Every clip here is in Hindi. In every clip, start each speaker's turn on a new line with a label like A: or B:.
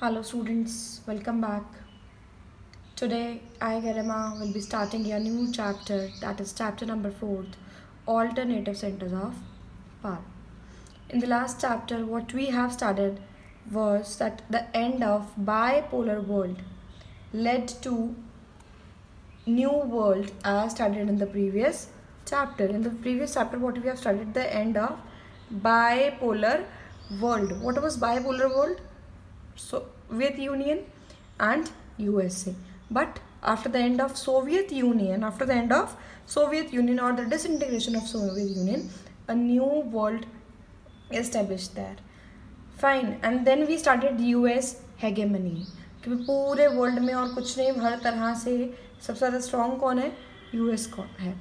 A: Hello students, welcome back. Today I Garima will be starting a new chapter that is chapter number 4 alternative centers of power. In the last chapter what we have studied was that the end of bipolar world led to new world as studied in the previous chapter. In the previous chapter what we have studied the end of bipolar world. What was bipolar world? Soviet Union and USA. But after the end of Soviet Union, after the end of Soviet Union or the disintegration of Soviet Union, a new world established there. Fine. And then we started US hegemony. क्योंकि पूरे वर्ल्ड में और कुछ नहीं हर तरह से सबसे ज़्यादा स्ट्रॉन्ग कौन है यूएस कौन है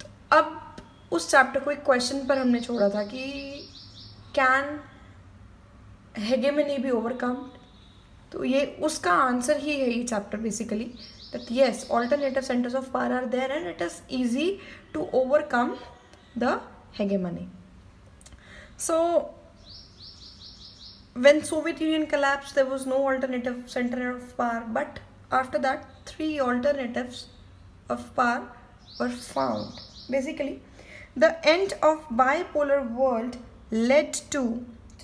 A: तो अब उस चैप्टर को एक क्वेश्चन पर हमने छोड़ा था कि कैन हेगेमनी भी ओवरकम तो ये उसका आंसर ही है ये chapter basically that yes alternative centres of power are there and it is easy to overcome the hegemony so when Soviet Union collapse there was no alternative centre of power but after that three alternative of power were found basically the end of bipolar world led to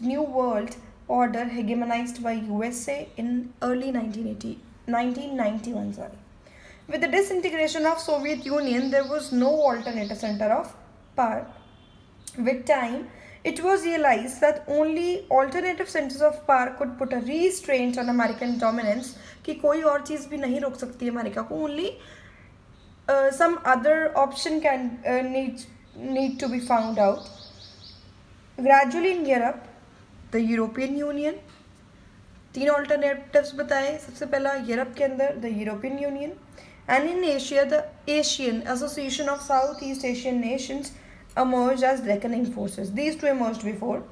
A: new world order hegemonized by USA in early 1980, 1991. Sorry. With the disintegration of Soviet Union, there was no alternative center of power. With time, it was realized that only alternative centers of power could put a restraint on American dominance कि कोई और चीज़ भी नहीं रोक सकती अमेरिका को only uh, some other option can uh, need need to be found out. Gradually in Europe, the European Union तीन ऑल्टरनेटिव्स बताए सबसे पहला यूरोप के अंदर the European Union and in Asia the Asian Association of South East Asian Nations emerged as reckoning forces. These two emerged before.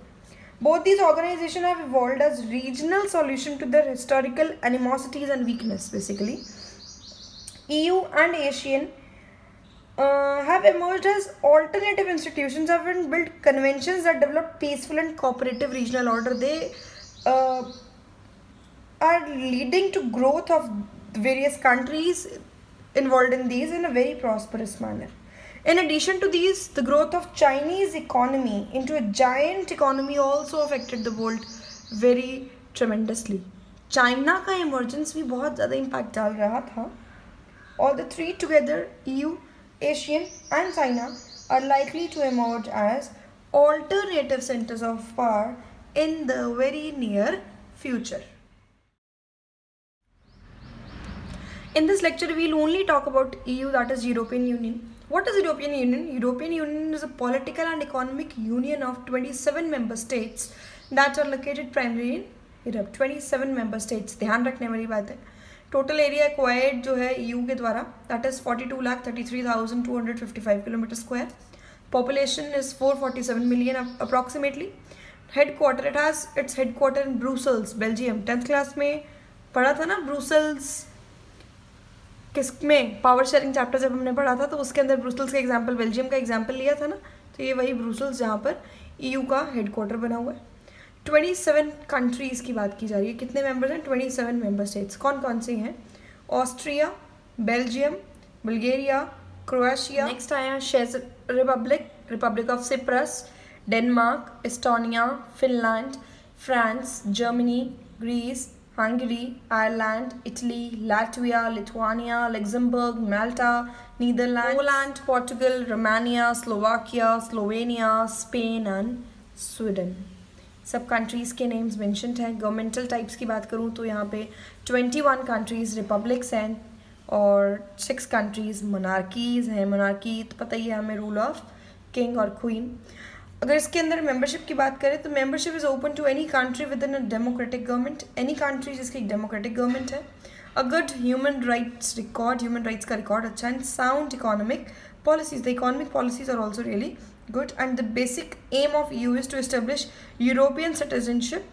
A: Both these organizations have evolved as regional solution to their historical animosities and weakness, basically. EU and ASEAN uh, have emerged as alternative institutions have been built conventions that develop peaceful and cooperative regional order they uh, are leading to growth of various countries involved in these in a very prosperous manner in addition to these the growth of chinese economy into a giant economy also affected the world very tremendously China का इमरजेंस भी बहुत ज़्यादा इम्पैक्ट डाल रहा था all the three together you Asian and China are likely to emerge as alternative centers of power in the very near future. In this lecture, we will only talk about EU, that is European Union. What is European Union? European Union is a political and economic union of 27 member states that are located primarily in Europe. 27 member states. ध्यान रखने वाली बात है टोटल एरिया एक्वायर्ड जो है यू के द्वारा that is forty two lakh thirty three thousand two hundred fifty five kilometre square population is four forty seven million approximately headquarter it has its headquarter in Brussels Belgium tenth class में पढ़ा था ना ब्रूसल्स किसमें? पावर शेयरिंग चैप्टर जब हमने पढ़ा था तो उसके अंदर ब्रूसल्स का एग्ज़ाम्पल बेल्जियम का एग्ज़ाम्पल लिया था ना तो ये वही ब्रूसल्स जहाँ पर ई e का हेड क्वार्टर बना हुआ है। ट्वेंटी सेवन कंट्रीज़ की बात की जा रही है। कितने मेंबर्स हैं? ट्वेंटी सेवन मेंबर स्टेट्स कौन कौन से हैं? Austria Belgium Bulgaria Croatia. Next आया Czech Republic Republic of Cyprus Denmark Estonia Finland France Germany Greece Hungary Ireland Italy Latvia Lithuania Luxembourg Malta Netherland Poland Portugal Romania Slovakia Slovenia Spain and Sweden. सब कंट्रीज़ के नेम्स मैंशनड हैं। गवर्नमेंटल टाइप्स की बात करूँ तो यहाँ पे ट्वेंटी वन कंट्रीज़ रिपब्लिक्स हैं और सिक्स कंट्रीज़ मोनार्कीज़ हैं। मोनार्की तो पता ही है हमें रूल ऑफ़ किंग और क्वीन अगर इसके अंदर मेंबरशिप की बात करें तो membership is open to any country within a democratic government any country जिसकी एक डेमोक्रेटिक गवर्नमेंट है। A good human rights record human rights का रिकॉर्ड अच्छा and sound economic policies the economic policies are also really good and the basic aim of EU is to establish European citizenship,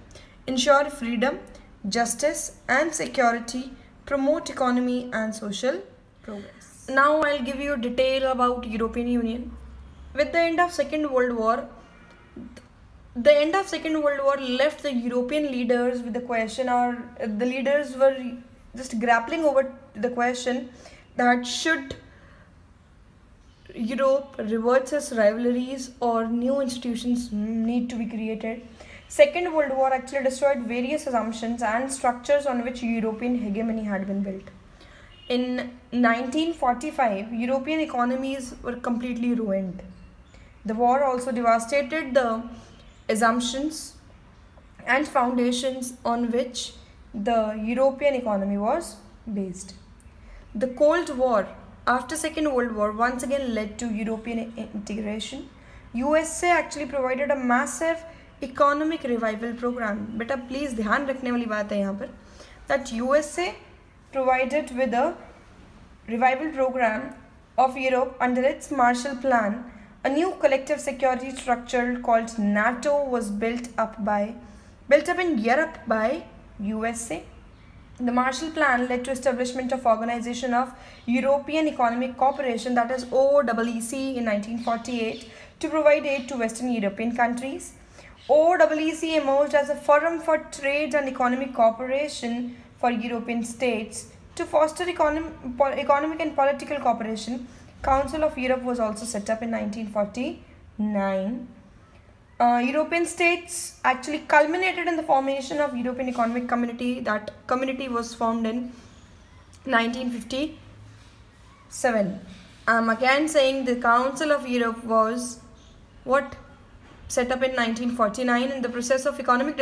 A: ensure freedom, justice and security, promote economy and social progress. Now I'll give you detail about European Union. With the end of Second World War, the end of second world war left the european leaders with the question or uh, the leaders were just grappling over the question that should Europe reverts its rivalries or new institutions need to be created. Second World War actually destroyed various assumptions and structures on which European hegemony had been built. In 1945, European economies were completely ruined. The war also devastated the assumptions and foundations on which the European economy was based. The Cold War after Second World War once again led to European integration. USA actually provided a massive economic revival program. Beta, please ध्यान रखने वाली बात है यहाँ पर that U S A provided with a revival programme of Europe a new collective security structure called nato was built up by built up in europe by usa the Marshall Plan led to establishment of Organization of European Economic Cooperation that is OEEC in 1948 to provide aid to Western European countries. OEEC emerged as a forum for trade and economic cooperation for European states. To foster economic and political cooperation, Council of Europe was also set up in 1949 uh, European states actually culminated in the formation of European Economic Community. That community was formed in 1957. I'm again saying the Council of Europe was what set up in 1949 in the process of economic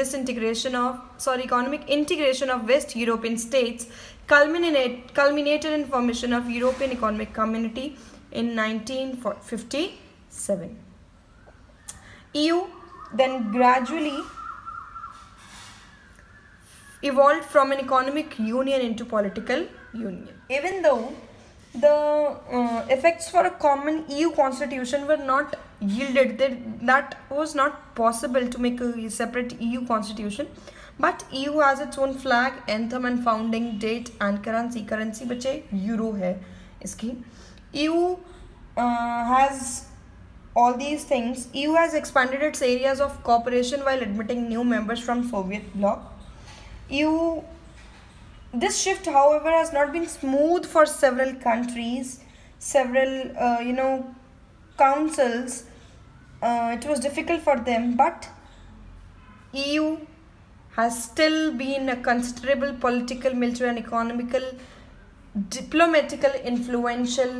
A: disintegration of sorry economic integration of West European states culminate, culminated in formation of European Economic Community in 1957. EU then gradually evolved from an economic union into political union. Even though the uh, effects for a common EU constitution were not yielded, that, that was not possible to make a separate EU constitution. But EU has its own flag, anthem and founding date and currency. Currency बच्चे euro है इसकी. EU uh, has all these things, EU has expanded its areas of cooperation while admitting new members from Soviet bloc. EU this shift however has not been smooth for several countries several uh, you know councils uh, it was difficult for them but eu has still been a considerable political military and economical diplomatical influential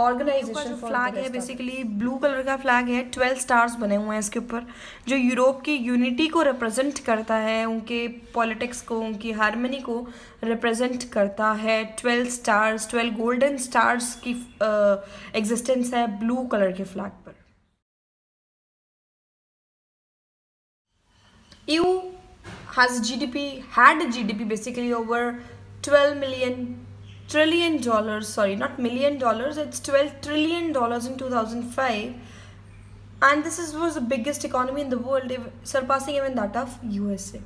A: organisation flag है बेसिकली ब्लू कलर का फ्लैग है ट्वेल्व स्टार्स बने हुए हैं इसके ऊपर जो यूरोप की यूनिटी को रिप्रेजेंट करता है उनके पॉलिटिक्स को उनकी हारमनी को रिप्रेजेंट करता है। Twelve stars twelve golden stars की एग्जिस्टेंस है ब्लू कलर के फ्लैग पर। EU has G D P had G D P basically over twelve million trillion dollars sorry not million dollars it's 12 trillion dollars in 2005 and this is, was the biggest economy in the world surpassing even that of USA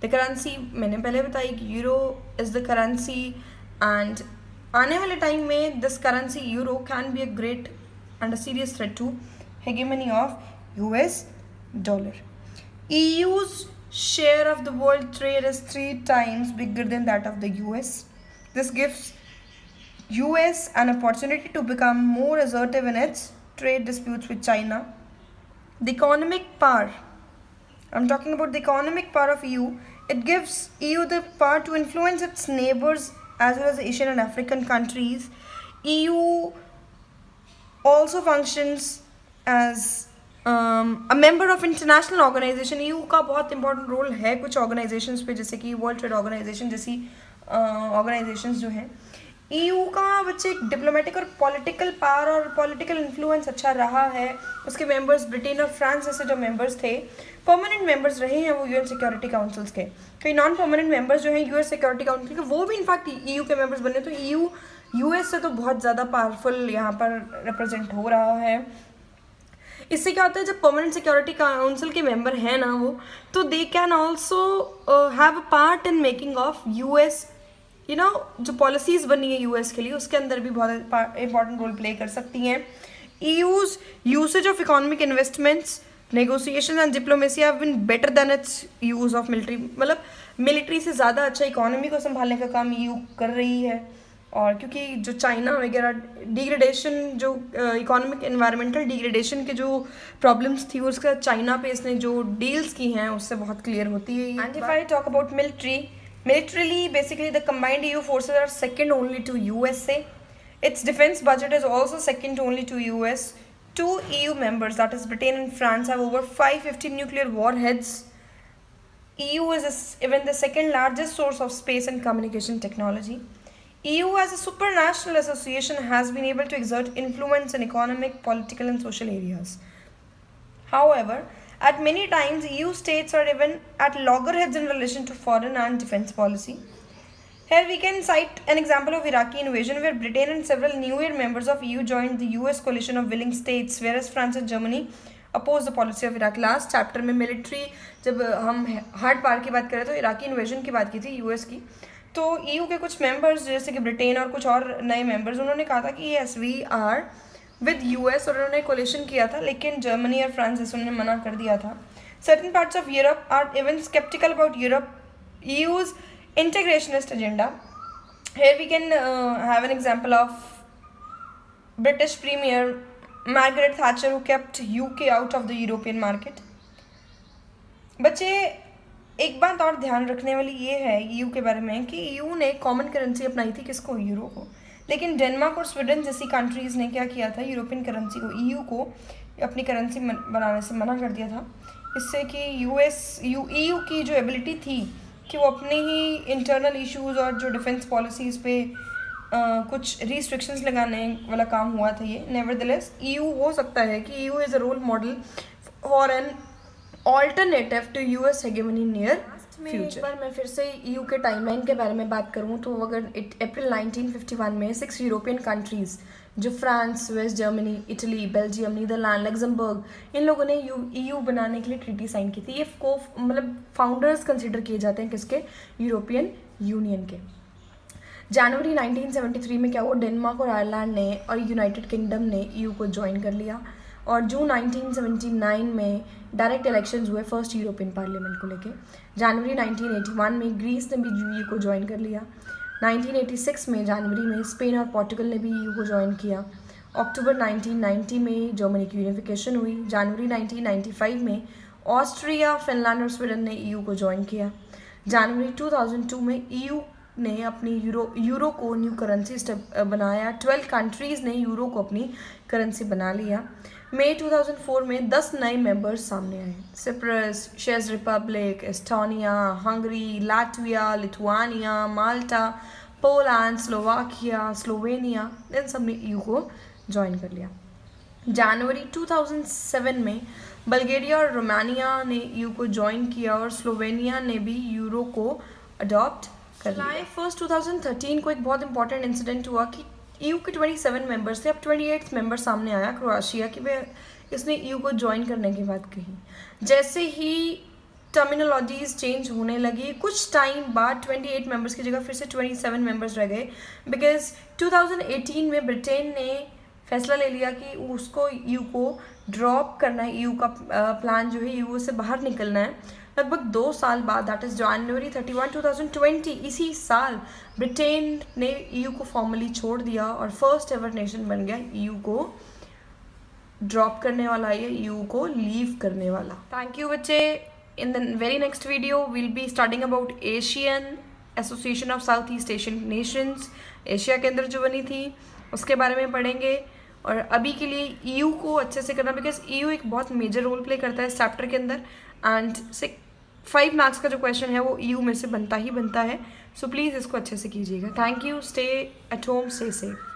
A: the currency मैंने पहले बताई euro is the currency and आने वाले टाइम में this currency euro can be a great and a serious threat to hegemony of US dollar EU's share of the world trade is three times bigger than that of the US this gives US an opportunity to become more assertive in its trade disputes with China. The economic power, I'm talking about the economic power of EU, it gives EU the power to influence its neighbors as well as Asian and African countries. EU also functions as um, a member of international organization. EU का बहुत important role है कुछ organizations पे जैसे कि World Trade Organization जैसी uh, organizations जो हैं ईयू e का बच्चे एक डिप्लोमेटिक और पॉलिटिकल पावर और पॉलिटिकल इन्फ्लुएंस अच्छा रहा है। उसके मेंबर्स ब्रिटेन और फ्रांस जैसे जो मेंबर्स थे परमानेंट मेंबर्स रहे हैं वो यूएन सिक्योरिटी काउंसिल्स के। कई नॉन परमानेंट मेंबर्स जो हैं यूएस सिक्योरिटी काउंसिल के, वो भी इनफैक्ट ईयू के मेंबर्स बने। तो ईयू यूएस से तो बहुत ज़्यादा पावरफुल यहाँ पर रिप्रेजेंट हो रहा है। इससे क्या होता है, जब परमानेंट सिक्योरिटी काउंसिल के मेंबर हैं ना वो तो they can also have a part in making of US you know जो पॉलिसीज़ बनी है यूएस के लिए उसके अंदर भी बहुत इंपॉर्टेंट रोल प्ले कर सकती हैं। Use usage of economic investments negotiation and diplomacy have been better than its use of military मतलब मिलिट्री से ज़्यादा अच्छा इकोनॉमी को संभालने का काम यू कर रही है। और क्योंकि जो चाइना वगैरह डिग्रेडेशन जो इकोनॉमिक इन्वायरमेंटल डिग्रेडेशन के जो प्रॉब्लम्स थी उसका चाइना पे इसने जो डील्स की हैं उससे बहुत क्लियर होती है and if I talk about military Militarily, basically the combined EU forces are second only to USA. Its defense budget is also second only to US. Two EU members, that is Britain and France, have over 550 nuclear warheads. EU is even the second largest source of space and communication technology. EU as a supranational association has been able to exert influence in economic, political and social areas. However, at many times EU states are even at loggerheads in relation to foreign and defense policy. Here we can cite an example of Iraqi invasion where Britain and several newer members of EU joined the US coalition of willing states whereas France and Germany oppose the policy of Iraq last chapter में मिलिट्री जब हम हार्ड पार की बात करें तो इराकी इन्वेजन की बात की थी यूएस की तो ईयू के कुछ मेंबर्स जैसे कि ब्रिटेन और कुछ और नए मेंबर्स उन्होंने कहा था कि as we are with US और उन्होंने कोलेशन किया था, लेकिन जर्मनी और फ्रांस जैसे उन्होंने मना कर दिया था। Certain parts of Europe are even sceptical about Europe EU's integrationist agenda here we can have an example of British premier Margaret Thatcher, who kept UK out of the European market. बच्चे, एक बात और ध्यान रखने वाली ये है यू के बारे में, कि यू ने कॉमन करेंसी अपनाई थी किसको? यूरो को। लेकिन डेनमार्क और स्वीडन जैसी कंट्रीज़ ने क्या किया था? यूरोपियन करेंसी को ईयू को अपनी करेंसी बनाने से मना कर दिया था। इससे कि यूएस यू ईयू की जो एबिलिटी थी कि वो अपने ही इंटरनल इश्यूज़ और जो डिफेंस पॉलिसीज़ पे आ, कुछ रिस्ट्रिक्शंस लगाने वाला काम हुआ था ये। नेवर दिलेस यू हो सकता है कि EU is a role model for an alternative to U S hegemony near future पर मैं फिर से यू के टाइमलाइन के बारे में बात करूँ तो अगर अप्रैल 1951 में सिक्स यूरोपियन कंट्रीज़ जो France West Germany Italy Belgium Netherland Luxembourg इन लोगों ने यू ईयू बनाने के लिए ट्रीटी साइन की थी। ये को मतलब फाउंडर्स कंसिडर किए जाते हैं किसके? यूरोपियन यूनियन के। जनवरी 1973 में क्या हुआ? डेनमार्क और आयरलैंड ने और यूनाइटेड किंगडम ने यू को ज्वाइन कर लिया। और जून 1979 में डायरेक्ट इलेक्शंस हुए फ़र्स्ट यूरोपियन पार्लियामेंट को लेके। जनवरी 1981 में ग्रीस ने भी यू को ज्वाइन कर लिया। 1986 में जनवरी में स्पेन और पोर्टुगल ने भी यू को ज्वाइन किया। अक्टूबर 1990 में जर्मनी की यूनिफिकेशन हुई। जनवरी 1995 में ऑस्ट्रिया, फिनलैंड और स्वीडन ने ईयू को ज्वाइन किया। जनवरी 2002 में ईयू ने अपनी यूरो यूरो को न्यू करेंसी बनाया। ट्वेल्व कंट्रीज़ ने यूरो को अपनी करेंसी बना लिया। मई 2004 में 10 नए मेंबर्स सामने आए। Cyprus Czech Republic Estonia Hungary Latvia Lithuania Malta Poland Slovakia Slovenia इन सबने यू को ज्वाइन कर लिया। जनवरी 2007 में बल्गेरिया और रोमानिया ने यू को ज्वाइन किया और स्लोवेनिया ने भी यूरो को अडॉप्ट जुलाई फ़र्स्ट 2013 को एक बहुत इंपॉर्टेंट इंसिडेंट हुआ कि यू के 27 मेंबर्स थे। अब 28 मेंबर सामने आया क्रोएशिया कि। वे इसने यू को ज्वाइन करने की बात कही। जैसे ही टर्मिनोलॉजीज चेंज होने लगी, कुछ टाइम बाद 28 मेंबर्स की जगह फिर से 27 मेंबर्स रह गए। बिकॉज़ 2018 में ब्रिटेन ने फैसला ले लिया कि उसको यू को ड्रॉप करना है। यू का प्लान जो है यू से बाहर निकलना है। लगभग दो साल बाद that is January thirty one two thousand twenty इसी साल ब्रिटेन ने ईयू को फॉर्मली छोड़ दिया और फ़र्स्ट एवर नेशन बन गया ईयू को ड्रॉप करने वाला या यू को लीव करने वाला। थैंक यू बच्चे। In the very next video will be starting about Asian Association of South East Asian Nations Asia के अंदर जो बनी थी, उसके बारे में पढ़ेंगे। और अभी के लिए ईयू को अच्छे से करना बिकॉज़ ईयू एक बहुत मेजर रोल प्ले करता है इस चैप्टर के अंदर एंड फाइव मार्क्स का जो क्वेश्चन है वो यू में से बनता ही बनता है। सो so, प्लीज़ इसको अच्छे से कीजिएगा। Thank you stay at home stay safe